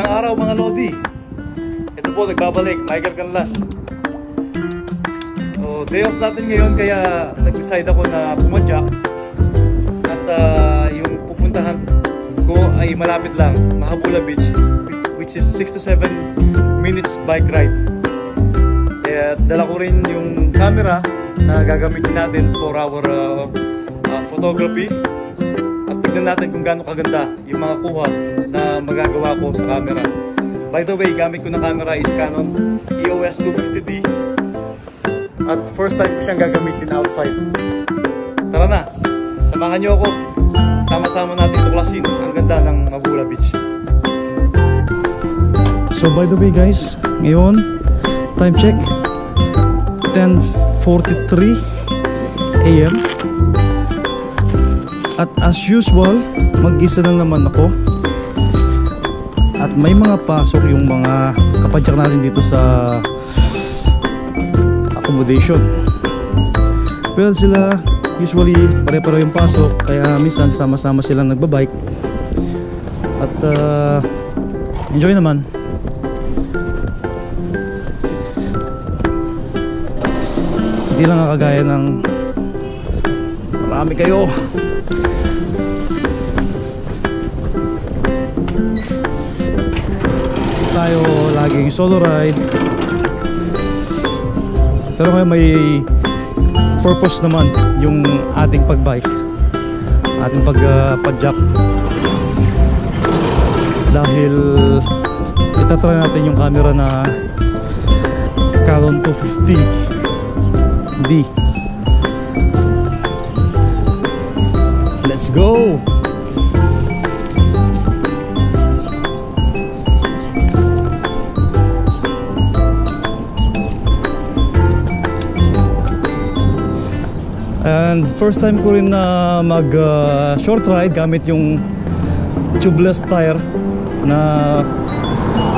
Magandang araw mga Lodi. Ito po, nagbabalik, Michael Canlas. So, day off natin ngayon kaya nag-decide ako na pumadyak. At ah, yung pupuntahan ko ay malapit lang, Mahabula Beach, which is 6 to 7 minutes bike ride. Kaya dala ko rin yung camera na gagamitin natin for our ah, ah, photography. At tignan natin kung gaano kaganda yung mga kuha na magagawa ko sa camera. By the way, gamit ko na camera is Canon EOS 250D. At first time ko siyang gagamitin outside. Tara na, samahan niyo ako. Sama-sama natin tuklasin ang ganda ng Mabula Beach. So by the way guys, ngayon, time check, 10.43 AM. At as usual, mag-isa lang naman ako. At may mga pasok yung mga kapadyak natin dito sa accommodation. Well, sila usually pare-pareho yung pasok kaya minsan sama-sama silang nagbabike. At uh, enjoy naman. Hindi lang kagaya ng marami kayo. Tayo laging solo ride. Pero ngayon may purpose naman yung ating pagbike. Ating pag uh, padjak. Dahil itatry natin yung camera na Canon 250 D. Let's go And first time ko rin na mag uh, short ride gamit yung tubeless tire na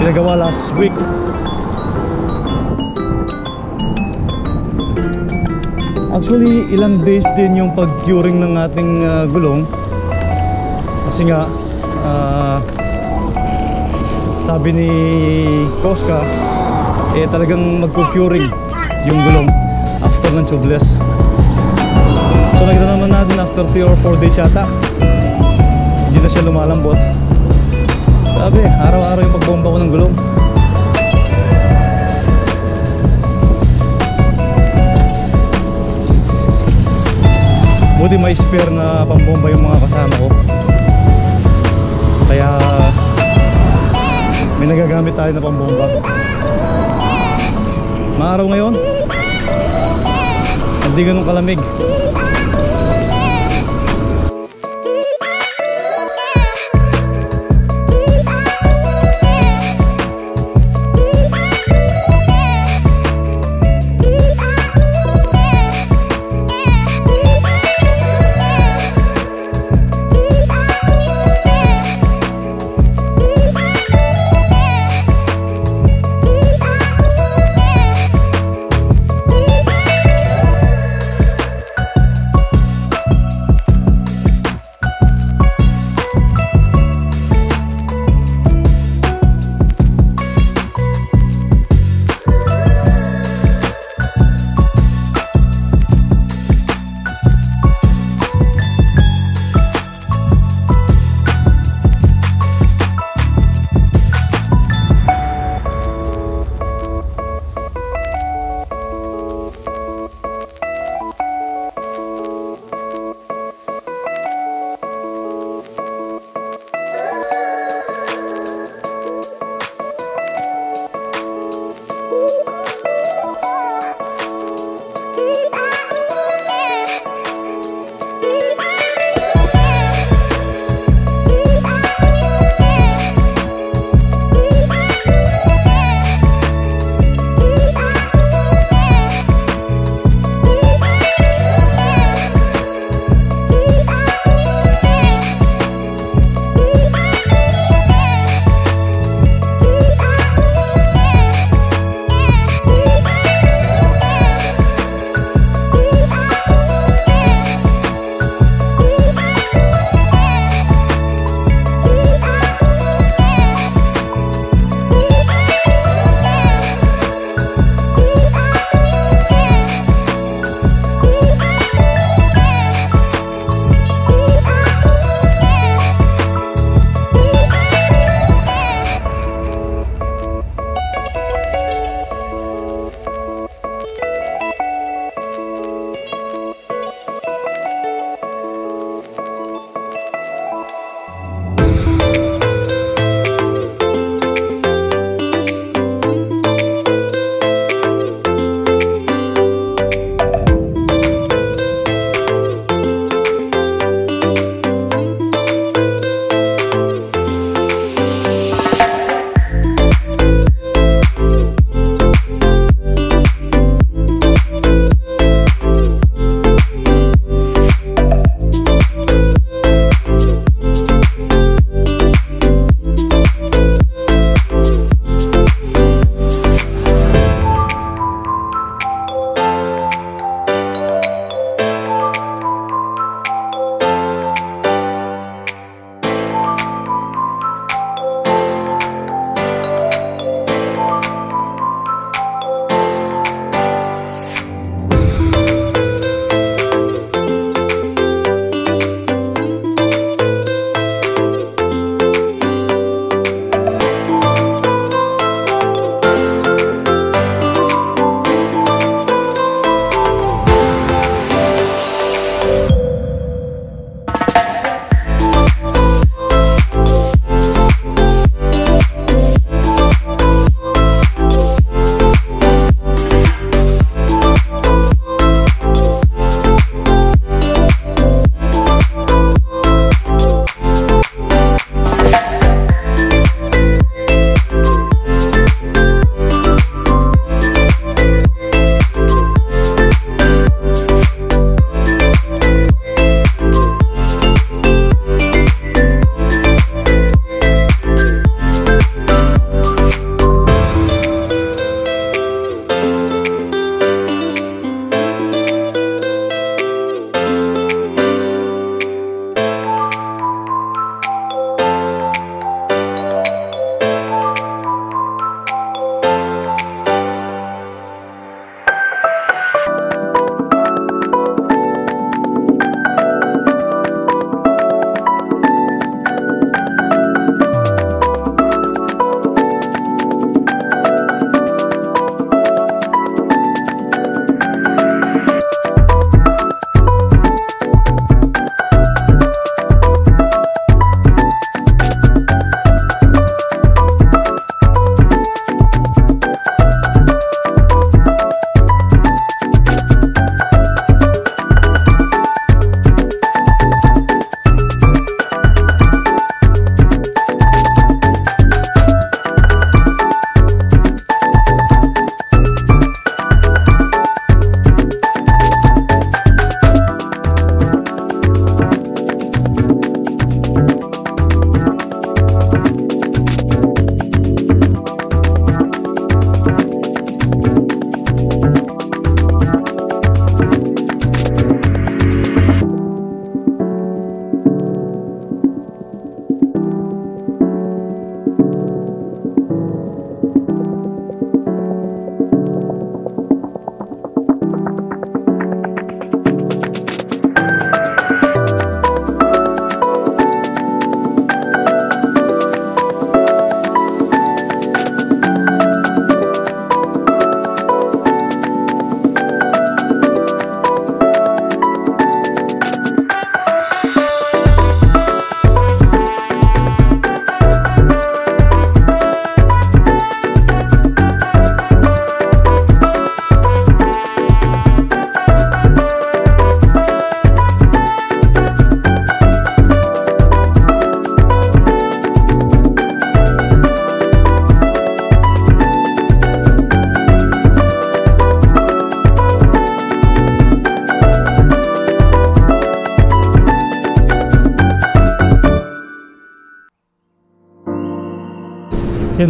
pinagawa last week. Actually, ilang days din yung pag-curing ng ating uh, gulong. Kasi nga, uh, sabi ni Koska, eh talagang mag-curing yung gulong after ng tubeless. So nakita naman natin after 3 or 4 days yata. Hindi na siya lumalambot. Sabi, araw-araw yung pagbomba ko ng gulong. Buti may spare na pambomba yung mga kasama ko. Kaya May nagagamit tayo na pambomba. Maaraw ngayon. Hindi ganun kalamig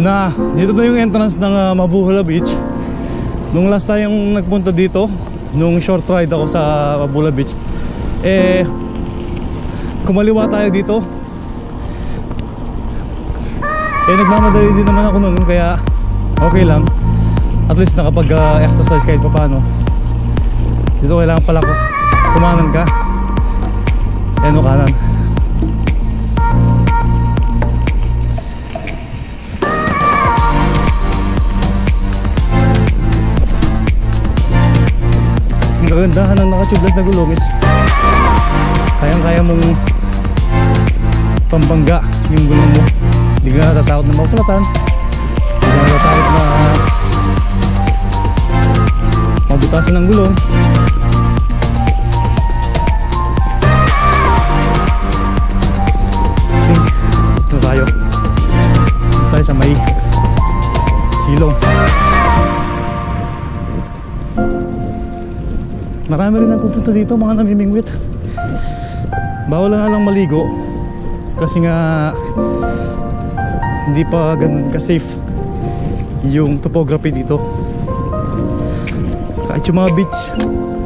na, dito na yung entrance ng uh, Mabuhula Beach. Nung last tayong nagpunta dito, nung short ride ako sa Mabuhula Beach, eh, kumaliwa tayo dito. Eh, nagmamadali din naman ako noon, kaya okay lang. At least nakapag-exercise kahit paano. Dito kailangan pala ko kumanan ka. Yan o kanan. Kagandahan ng naka-tubeless na gulong is kayang-kaya mong pambangga yung gulong mo. Hindi ka natatakot na mapulatan. Hindi ka natatakot na mabutasan ng gulong. Na tayo. Ito tayo sa may silong. Marami rin nagpupunta dito mga namimingwit. Bawal na lang maligo kasi nga hindi pa ganun ka-safe yung topography dito. Kahit yung mga beach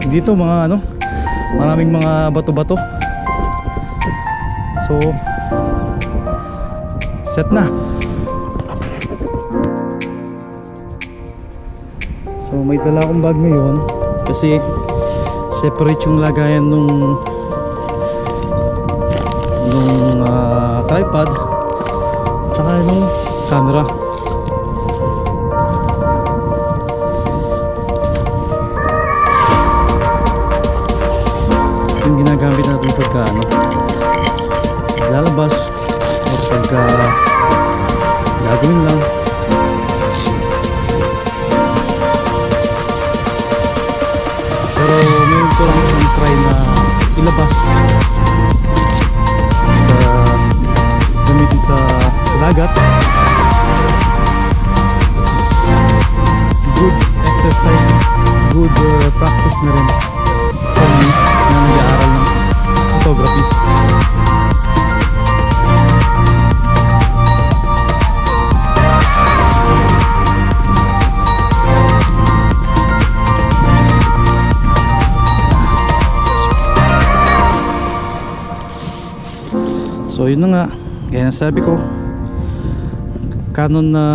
dito mga ano maraming mga bato-bato. So set na. So may dala akong bag ngayon kasi separate yung lagayan nung nung ah, tripod. Tsaka nung camera practice na rin. For me na nag-aaral ng photography. So yun na nga, kaya sabi ko Canon na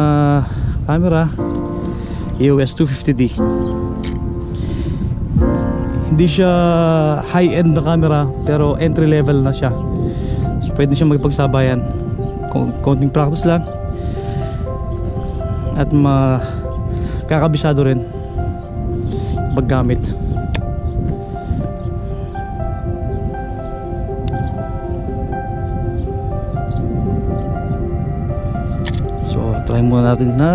camera EOS 250D Hindi siya high-end na camera pero entry level na siya. So pwede siya magpagsabayan. Kon- Konting practice lang. At ma kakabisado rin. Paggamit So, try muna natin na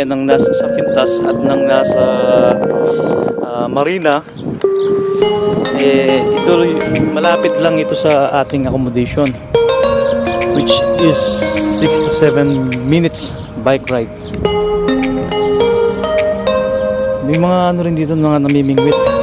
ka-develop gaya ng nasa sa Fintas at ng nasa ah, Marina, eh, ito malapit lang ito sa ating accommodation which is 6 to 7 minutes bike ride. May mga ano rin dito mga namimingwit.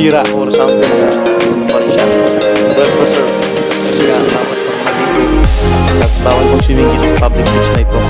Nasira or something ano pa rin siya. Well preserved. Kasi nga bawat pang maligo at bawal pang swimming dito sa public beach na ito.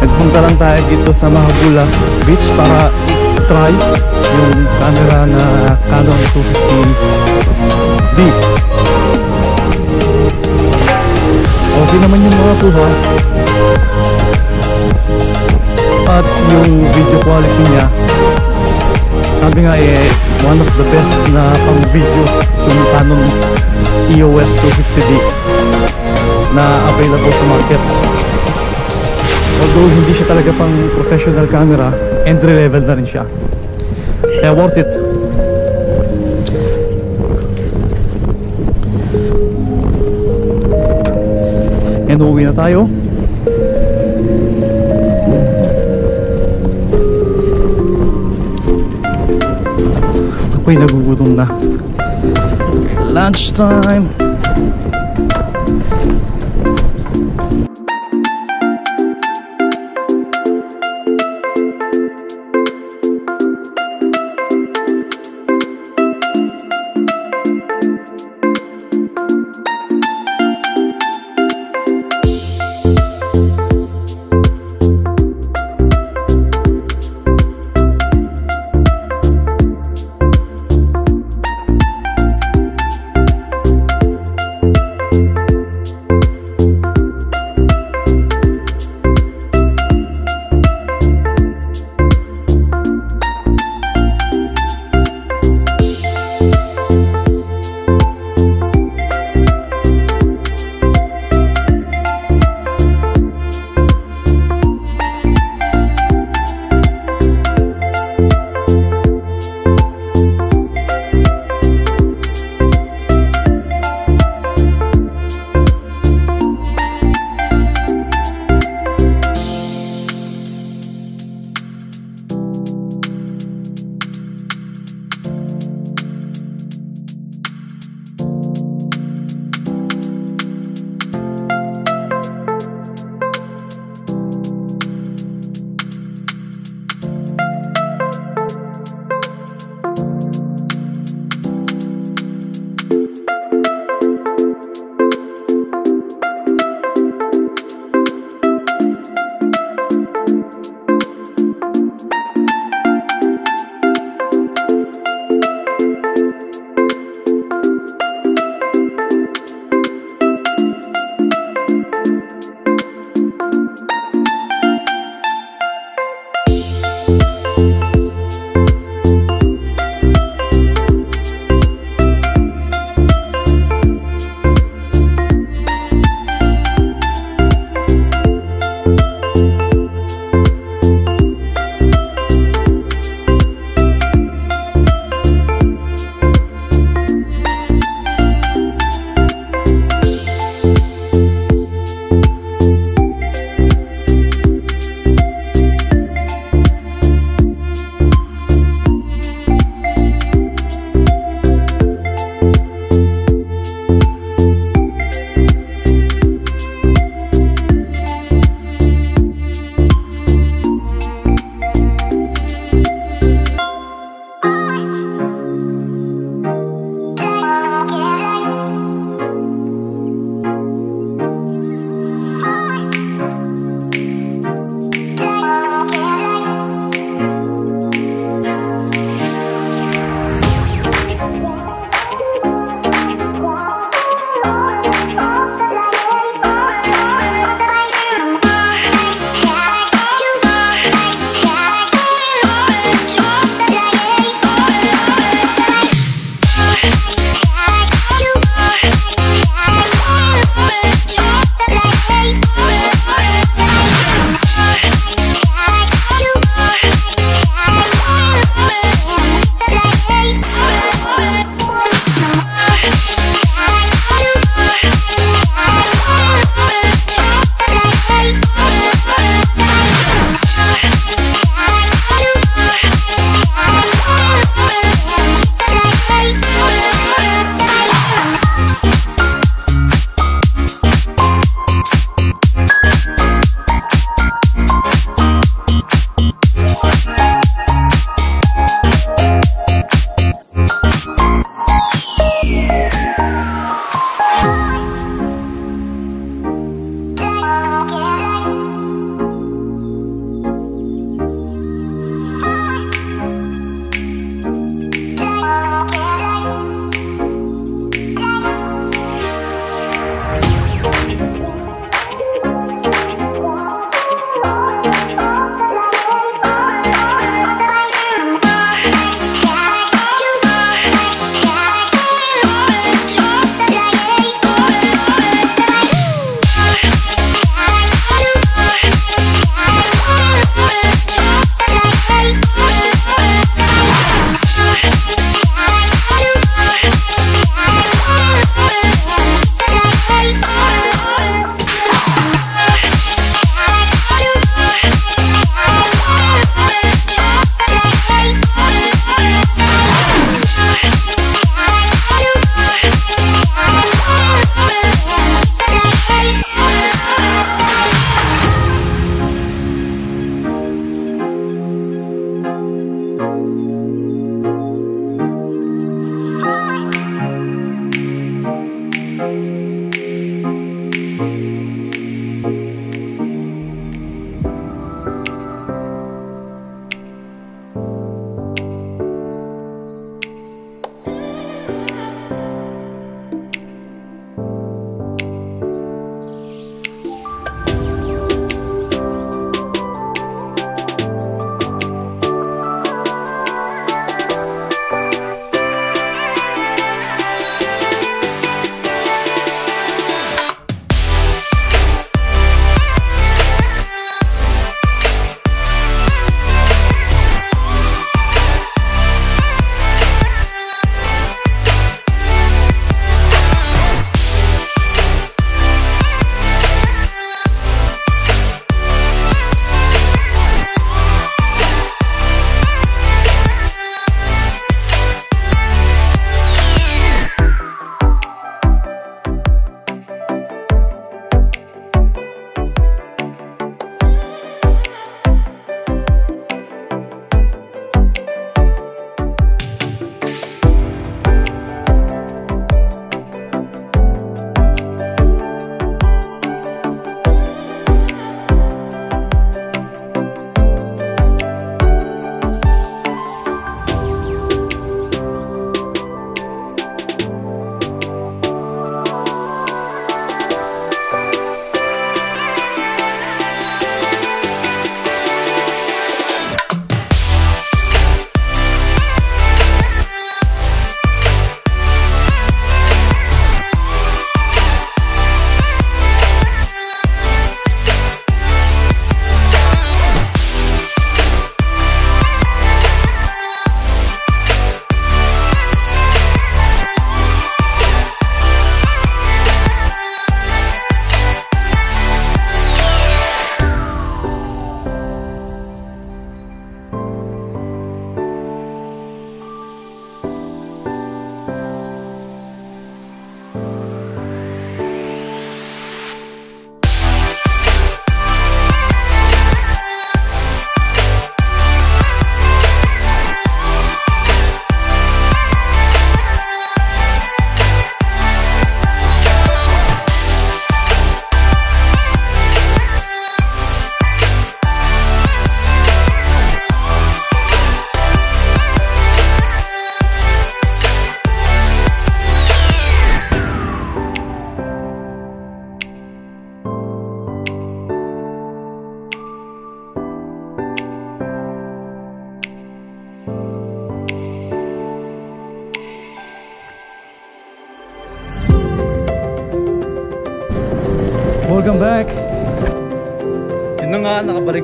Nagpunta lang tayo dito sa Mahabula Beach para i-try yung camera na Canon 250D. Okay naman yung mga kuha. At yung video quality niya, sabi nga eh, one of the best na pang video yung Canon EOS 250D na available sa market. Although hindi siya talaga pang professional camera, entry level na rin siya. Kaya worth it. And uuwi na tayo. Ako'y nagugutom na. Lunchtime! welcome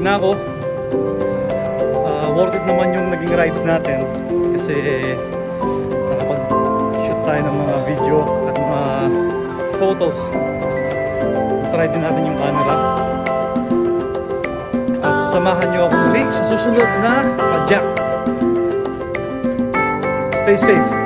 na ako. Ah, worth it naman yung naging ride natin. Kasi nakapag-shoot tayo ng mga video at mga photos. Try din natin yung camera. At samahan nyo ako muli sa susunod na Pajak. Stay safe.